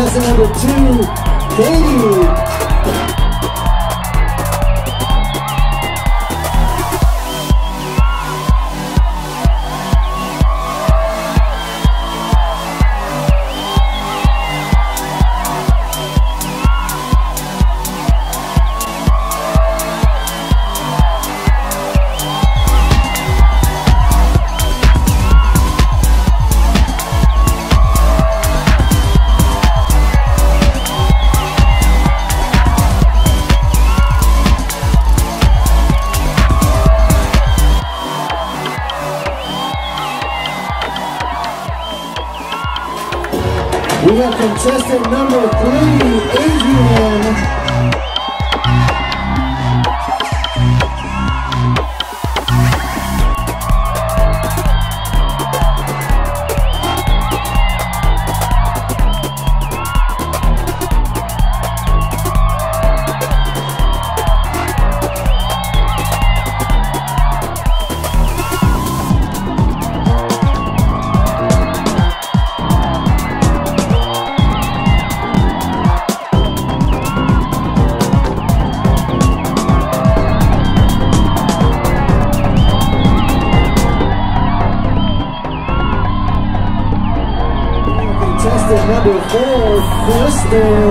Contestant number two, Katie. Contestant number three, Adrian. Crystal.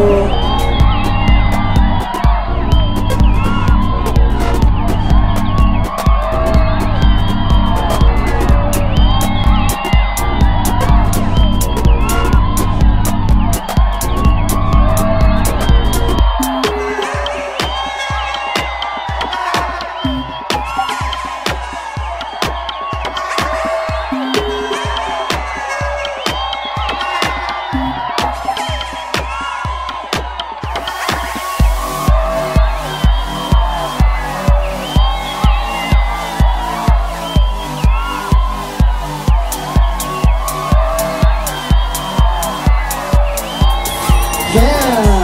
Cam.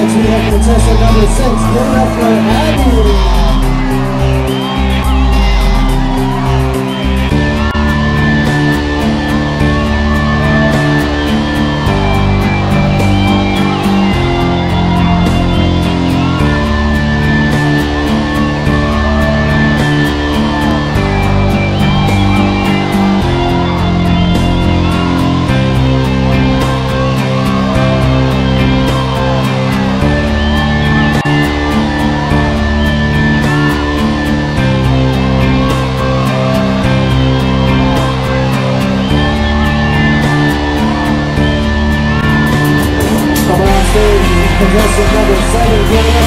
Next, we have contestant number six. Give it contestant number seven. Give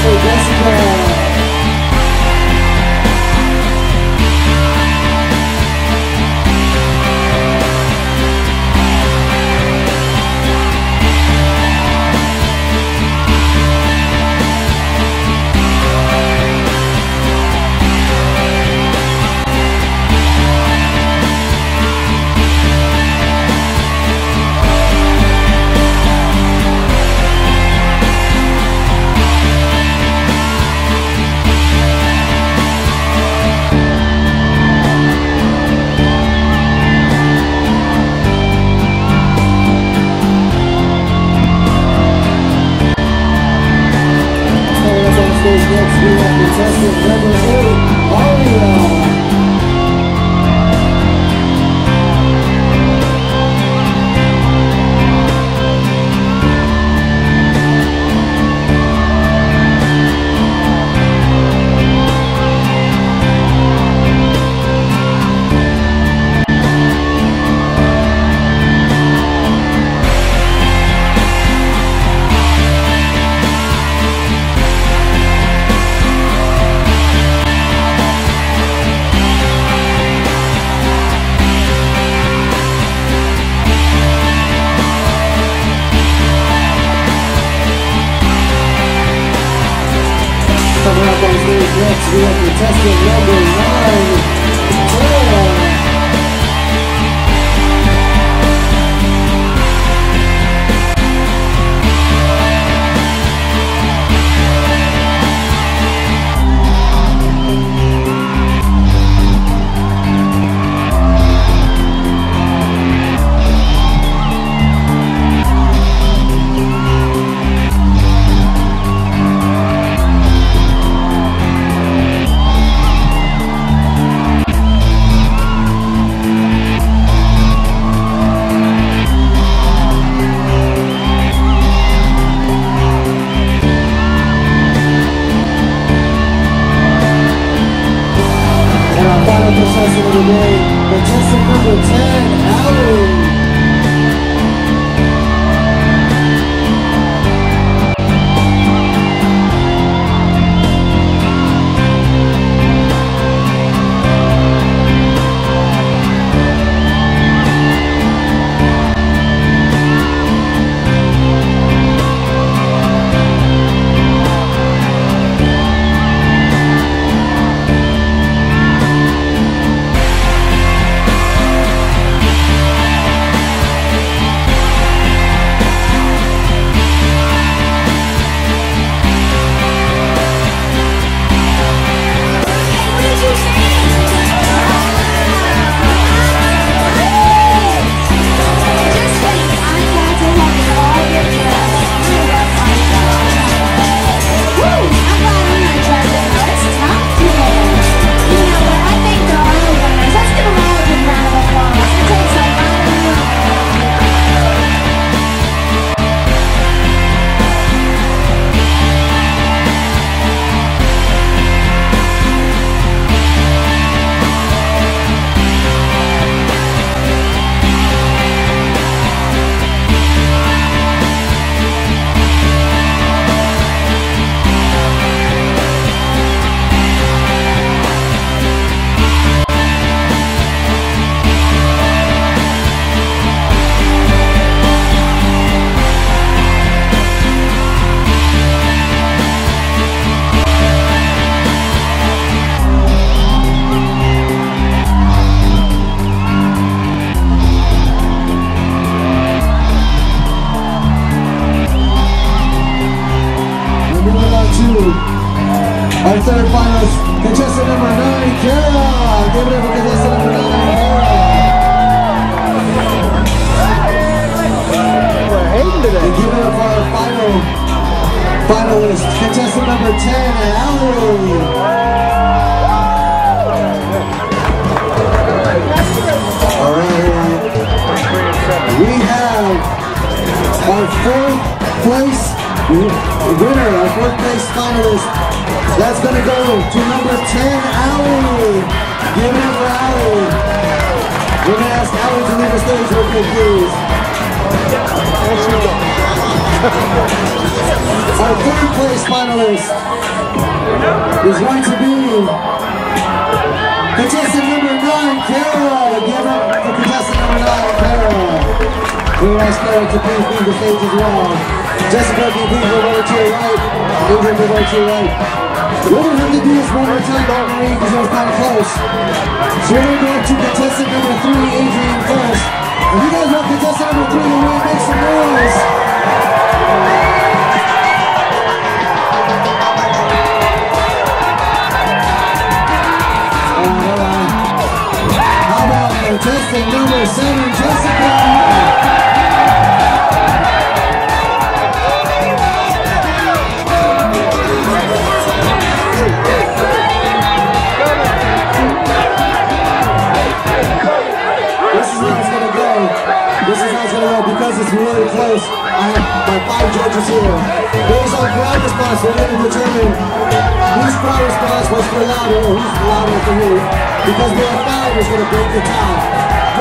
we have contestant number nine, contestant finalist, contestant number 10, Allie. All right. We have our fourth place winner, our fourth place finalist. That's going to go to number 10, Allie. Give it up for Allie. We're going to ask Allie to leave the stage real quick, please. Our third place finalist is going to be contestant number 9, Kara. Give up for contestant number 9, Kara. We ask Kara to please leave the stage as well. Jessica, if you please move over to your right. Move over to your right. We're going to have to do this one more time, Dr. Marie, because it was kind of close. So we're going to go to contestant number 3, Adrian, first. If you guys want contestant number 3 to win, make some noise. How about contestant number seven, Jessica? This is this is how it's gonna go because it's really close. I have my five judges here. Based on crowd response, we're gonna determine whose crowd response was for louder or who's louder for who. Because the five is gonna break the tie.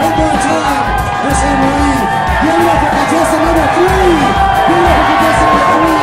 One more time, Miss Anne Marie. Give it up for contestant number three. Give it up for contestant number three.